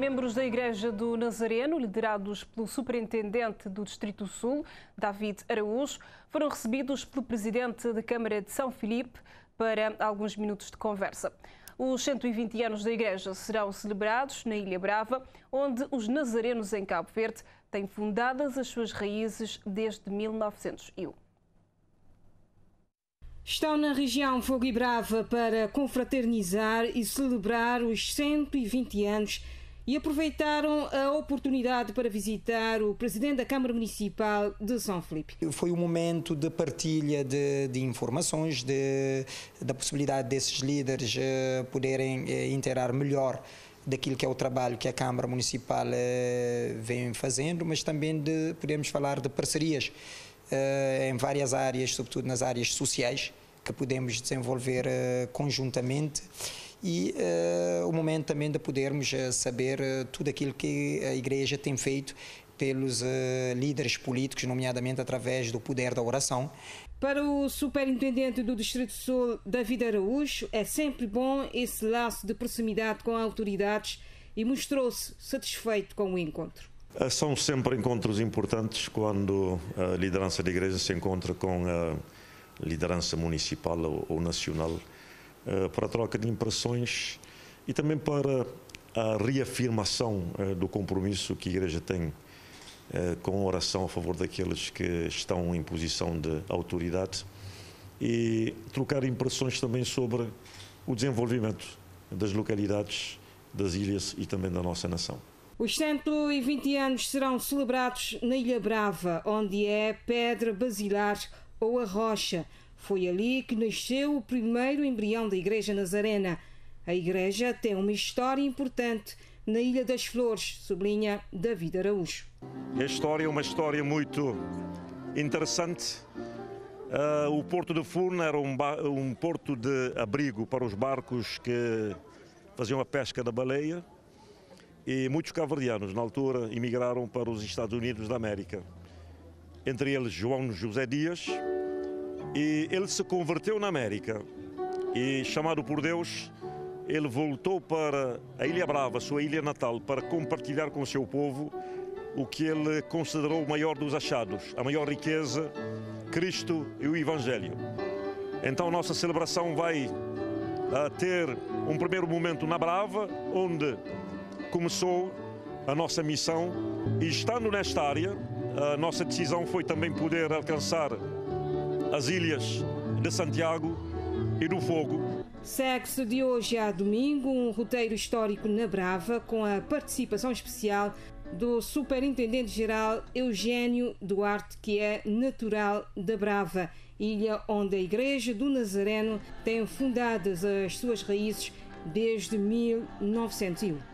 Membros da Igreja do Nazareno, liderados pelo Superintendente do Distrito Sul, David Araújo, foram recebidos pelo Presidente da Câmara de São Filipe para alguns minutos de conversa. Os 120 anos da Igreja serão celebrados na Ilha Brava, onde os nazarenos em Cabo Verde têm fundadas as suas raízes desde 1901. Estão na região Fogo e Brava para confraternizar e celebrar os 120 anos e aproveitaram a oportunidade para visitar o presidente da Câmara Municipal de São Felipe. Foi um momento de partilha de, de informações, de, da possibilidade desses líderes uh, poderem uh, interar melhor daquilo que é o trabalho que a Câmara Municipal uh, vem fazendo, mas também de, podemos falar de parcerias em várias áreas, sobretudo nas áreas sociais, que podemos desenvolver conjuntamente e uh, o momento também de podermos uh, saber uh, tudo aquilo que a Igreja tem feito pelos líderes políticos, nomeadamente através do poder da oração. Para o superintendente do Distrito Sul, David Araújo, é sempre bom esse laço de proximidade com autoridades e mostrou-se satisfeito com o encontro. São sempre encontros importantes quando a liderança da Igreja se encontra com a liderança municipal ou nacional eh, para a troca de impressões e também para a reafirmação eh, do compromisso que a Igreja tem eh, com a oração a favor daqueles que estão em posição de autoridade e trocar impressões também sobre o desenvolvimento das localidades, das ilhas e também da nossa nação. Os 120 anos serão celebrados na Ilha Brava, onde é pedra basilar ou a rocha, foi ali que nasceu o primeiro embrião da Igreja Nazarena. A Igreja tem uma história importante na Ilha das Flores, sublinha David Araújo. A história é uma história muito interessante. Uh, o Porto de Furna era um, um, porto de abrigo para os barcos que faziam a pesca da baleia e muitos cabo-verdianos, na altura, emigraram para os Estados Unidos da América. Entre eles João José Dias, e ele se converteu na América e, chamado por Deus, ele voltou para a Ilha Brava, sua ilha natal, para compartilhar com o seu povo o que ele considerou o maior dos achados, a maior riqueza, Cristo e o Evangelho. Então, nossa celebração vai ter um primeiro momento na Brava, onde começou a nossa missão, e estando nesta área, a nossa decisão foi também poder alcançar as ilhas de Santiago e do Fogo. Segue-se de hoje a domingo um roteiro histórico na Brava com a participação especial do Superintendente-Geral Eugênio Duarte, que é natural da Brava, ilha onde a Igreja do Nazareno tem fundadas as suas raízes desde 1901.